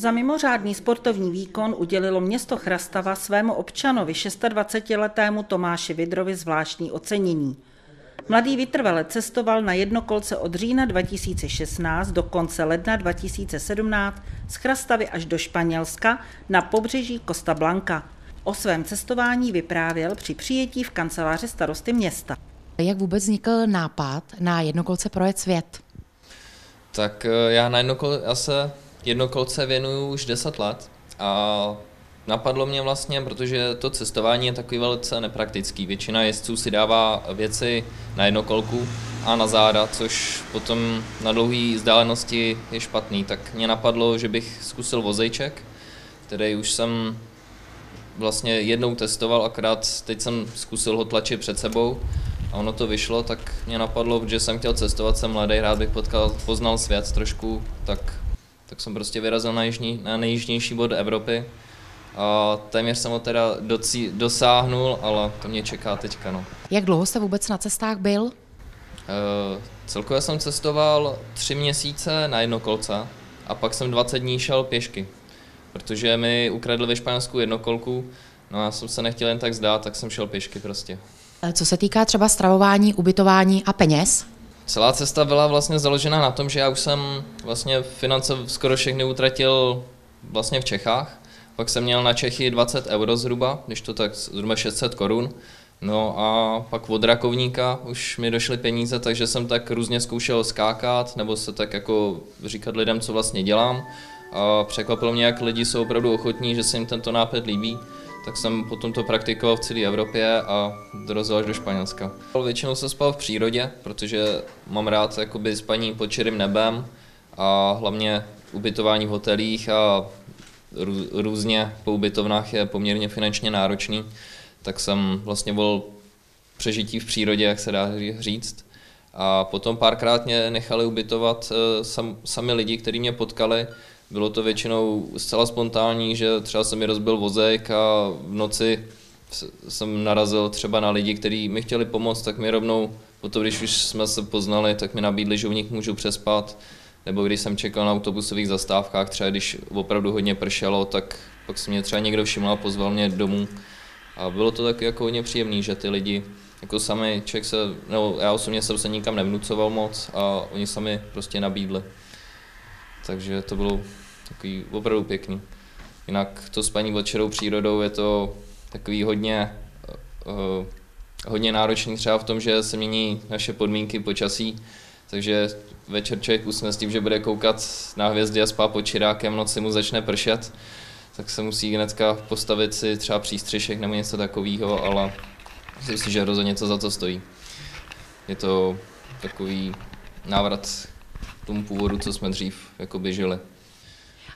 Za mimořádný sportovní výkon udělilo město Chrastava svému občanovi 26-letému Tomáši Vidrovi zvláštní ocenění. Mladý vytrvale cestoval na jednokolce od října 2016 do konce ledna 2017 z Chrastavy až do Španělska na pobřeží Costa Blanca. O svém cestování vyprávěl při přijetí v kanceláři starosty města. Jak vůbec vznikl nápad na jednokolce projet svět? Tak eh, já na jednokol, já se jednokolce věnuju už 10 let a napadlo mě vlastně, protože to cestování je takový velice nepraktický. Většina jezdců si dává věci na jednokolku a na záda, což potom na dlouhé vzdálenosti je špatný. Tak mě napadlo, že bych zkusil vozejček, který už jsem vlastně jednou testoval, akorát teď jsem zkusil ho tlačit před sebou a ono to vyšlo, tak mě napadlo, že jsem chtěl cestovat, jsem mladý, rád bych potkal, poznal svět trošku, tak, tak jsem prostě vyrazil na, jižní, na nejjižnější bod Evropy a téměř jsem ho teda docí, dosáhnul, ale to mě čeká teďka. No. Jak dlouho jste vůbec na cestách byl? Uh, celkově jsem cestoval tři měsíce na jednokolce a pak jsem 20 dní šel pěšky, protože mi ukradli ve Španělsku jednokolku, no já jsem se nechtěl jen tak zdát, tak jsem šel pěšky prostě. Eh, co se týká třeba stravování, ubytování a peněz? Celá cesta byla vlastně založena na tom, že já už jsem vlastně finance skoro všechny utratil vlastně v Čechách. Pak jsem měl na Čechy 20 euro zhruba, když to tak zhruba 600 korun. No a pak od rakovníka už mi došly peníze, takže jsem tak různě zkoušel skákat, nebo se tak jako říkat lidem, co vlastně dělám. A překvapilo mě, jak lidi jsou opravdu ochotní, že se jim tento nápad líbí tak jsem potom to praktikoval v celé Evropě a dorazil až do Španělska. Většinou jsem spal v přírodě, protože mám rád jakoby spaní pod čirým nebem a hlavně ubytování v hotelích a různě po ubytovnách je poměrně finančně náročný, tak jsem vlastně byl přežití v přírodě, jak se dá říct. A potom párkrát mě nechali ubytovat eh, sam, sami lidi, kteří mě potkali, bylo to většinou zcela spontánní, že třeba se mi rozbil vozek a v noci jsem narazil třeba na lidi, kteří mi chtěli pomoct, tak mi rovnou, potom když už jsme se poznali, tak mi nabídli, že u nich můžu přespat. Nebo když jsem čekal na autobusových zastávkách, třeba když opravdu hodně pršelo, tak pak se mě třeba někdo všiml a pozval mě domů. A bylo to taky jako hodně příjemný, že ty lidi jako sami, člověk se, nebo já osobně jsem se nikam nevnucoval moc a oni sami prostě nabídli. Takže to bylo takový opravdu pěkný. Jinak to spaní pod širou přírodou je to takový hodně, uh, hodně náročný třeba v tom, že se mění naše podmínky počasí, takže večer člověk usne s tím, že bude koukat na hvězdy a spá pod čirákem, noci mu začne pršet, tak se musí hnedka postavit si třeba přístřešek nebo něco takového, ale myslím si, že rozhodně to za to stojí. Je to takový návrat tomu původu, co jsme dřív jako žili.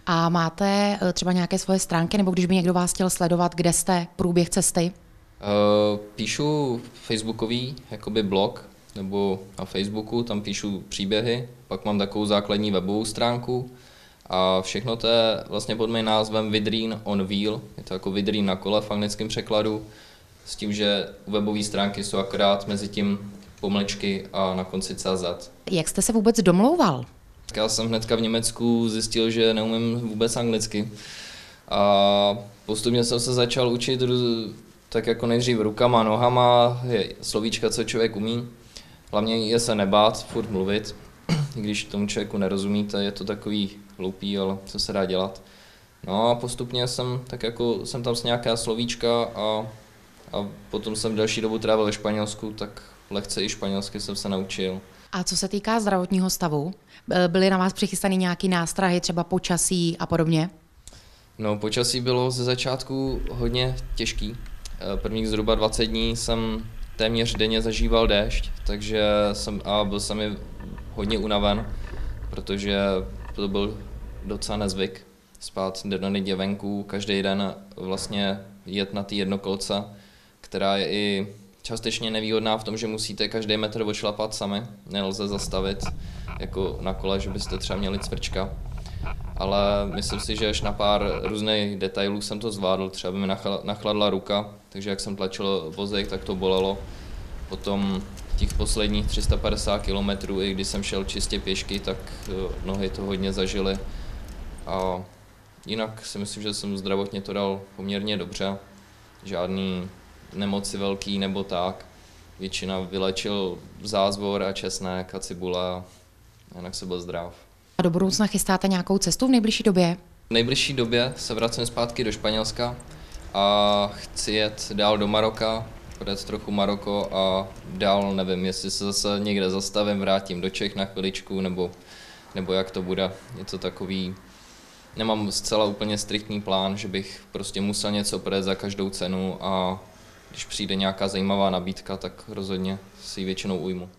A máte eh, třeba nějaké svoje stránky, nebo když by někdo vás chtěl sledovat, kde jste, průběh cesty? Uh, píšu facebookový jakoby blog, nebo na Facebooku, tam píšu příběhy, pak mám takovou základní webovou stránku a všechno to je vlastně pod mým názvem Vidrín on Wheel, je to jako Vidrín na kole v anglickém překladu, s tím, že webové stránky jsou akorát mezi tím pomlčky a na konci CZ. Jak jste se vůbec domlouval? Já jsem hnedka v Německu zjistil, že neumím vůbec anglicky. A postupně jsem se začal učit tak jako nejdřív rukama, nohama, je slovíčka, co člověk umí. Hlavně je se nebát, furt mluvit. I když tomu člověku nerozumíte, je to takový hloupý, ale co se dá dělat. No a postupně jsem tak jako, jsem tam s nějaká slovíčka a, a potom jsem další dobu trávil ve Španělsku, tak lehce i španělsky jsem se naučil. A co se týká zdravotního stavu, byly na vás přichystané nějaké nástrahy, třeba počasí a podobně? No, počasí bylo ze začátku hodně těžký. Eh, prvních zhruba 20 dní jsem téměř denně zažíval déšť, takže jsem, a byl jsem i hodně unaven, protože to byl docela nezvyk spát denně venku, každý den vlastně jet na ty jednokolce, která je i částečně nevýhodná v tom, že musíte každý metr ošlapat sami, nelze zastavit jako na kole, že byste třeba měli cvrčka. Ale myslím si, že až na pár různých detailů jsem to zvládl, třeba by mi nachladla ruka, takže jak jsem tlačil vozejk, tak to bolelo. Potom těch posledních 350 km, i když jsem šel čistě pěšky, tak eh, nohy to hodně zažily. A jinak si myslím, že jsem zdravotně to dal poměrně dobře. Žádný nemoci velký nebo tak. Většina vylečil zázvor a česnek a cibule a jinak se byl zdrav. A do budoucna chystáte nějakou cestu v nejbližší době? V nejbližší době se vracím zpátky do Španělska a chci jet dál do Maroka, projet trochu Maroko a dál nevím, jestli se zase někde zastavím, vrátím do Čech na chviličku, nebo, nebo jak to bude. Je to takový, nemám zcela úplně striktní plán, že bych prostě musel něco projet za každou cenu a když přijde nějaká zajímavá nabídka, tak rozhodně si ji většinou ujmu.